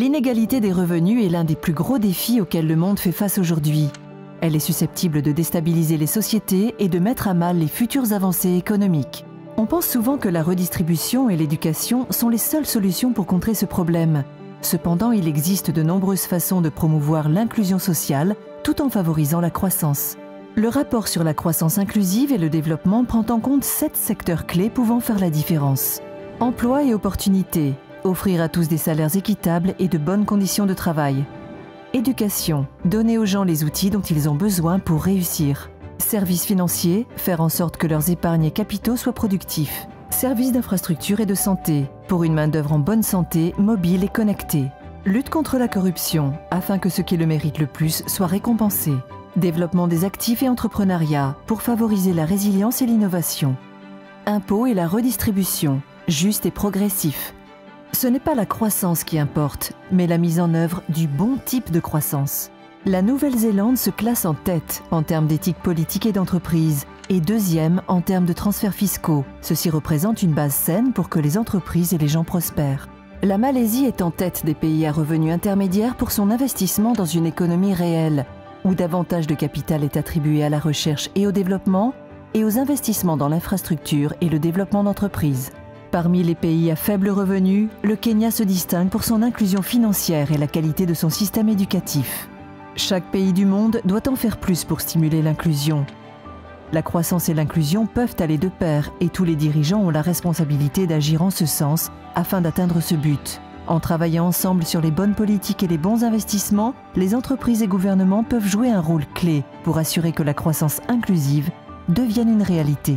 L'inégalité des revenus est l'un des plus gros défis auxquels le monde fait face aujourd'hui. Elle est susceptible de déstabiliser les sociétés et de mettre à mal les futures avancées économiques. On pense souvent que la redistribution et l'éducation sont les seules solutions pour contrer ce problème. Cependant, il existe de nombreuses façons de promouvoir l'inclusion sociale tout en favorisant la croissance. Le rapport sur la croissance inclusive et le développement prend en compte sept secteurs clés pouvant faire la différence. Emploi et opportunités, offrir à tous des salaires équitables et de bonnes conditions de travail. Éducation, donner aux gens les outils dont ils ont besoin pour réussir. Services financiers, faire en sorte que leurs épargnes et capitaux soient productifs. Services d'infrastructure et de santé, pour une main-d'œuvre en bonne santé, mobile et connectée. Lutte contre la corruption, afin que ceux qui le méritent le plus soient récompensés. Développement des actifs et entrepreneuriat, pour favoriser la résilience et l'innovation. Impôts et la redistribution, juste et progressif. Ce n'est pas la croissance qui importe, mais la mise en œuvre du bon type de croissance. La Nouvelle-Zélande se classe en tête en termes d'éthique politique et d'entreprise, et deuxième en termes de transferts fiscaux. Ceci représente une base saine pour que les entreprises et les gens prospèrent. La Malaisie est en tête des pays à revenus intermédiaires pour son investissement dans une économie réelle, où davantage de capital est attribué à la recherche et au développement, et aux investissements dans l'infrastructure et le développement d'entreprises. Parmi les pays à faible revenu, le Kenya se distingue pour son inclusion financière et la qualité de son système éducatif. Chaque pays du monde doit en faire plus pour stimuler l'inclusion. La croissance et l'inclusion peuvent aller de pair et tous les dirigeants ont la responsabilité d'agir en ce sens afin d'atteindre ce but. En travaillant ensemble sur les bonnes politiques et les bons investissements, les entreprises et gouvernements peuvent jouer un rôle clé pour assurer que la croissance inclusive devienne une réalité.